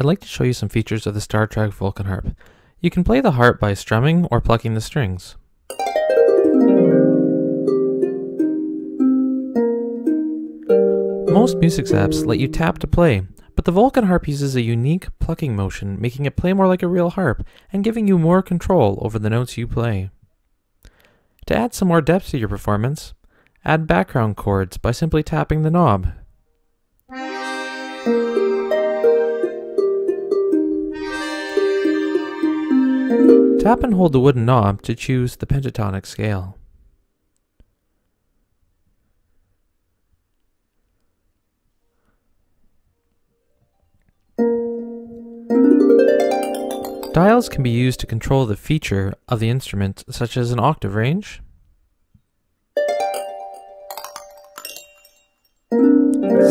I'd like to show you some features of the Star Trek Vulcan harp. You can play the harp by strumming or plucking the strings. Most music apps let you tap to play, but the Vulcan harp uses a unique plucking motion, making it play more like a real harp and giving you more control over the notes you play. To add some more depth to your performance, add background chords by simply tapping the knob. Tap and hold the wooden knob to choose the pentatonic scale. Dials can be used to control the feature of the instrument, such as an octave range,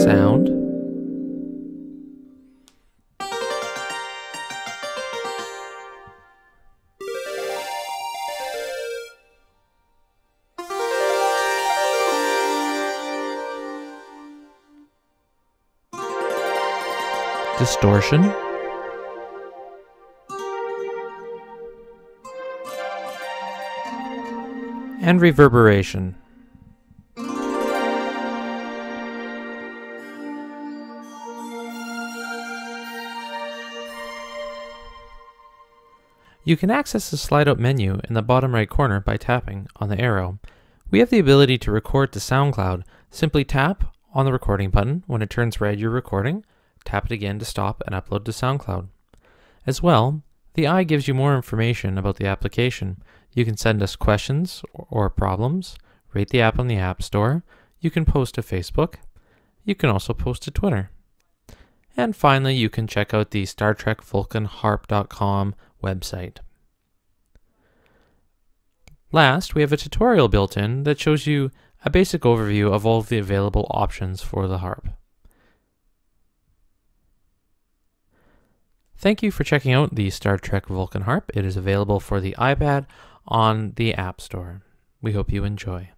sound, distortion, and reverberation. You can access the slide out menu in the bottom right corner by tapping on the arrow. We have the ability to record to SoundCloud. Simply tap on the recording button. When it turns red, you're recording. Tap it again to stop and upload to SoundCloud. As well, the eye gives you more information about the application. You can send us questions or problems, rate the app on the App Store, you can post to Facebook, you can also post to Twitter. And finally, you can check out the Star Trek Vulcan Harp.com website. Last, we have a tutorial built in that shows you a basic overview of all of the available options for the harp. Thank you for checking out the Star Trek Vulcan Harp. It is available for the iPad on the App Store. We hope you enjoy.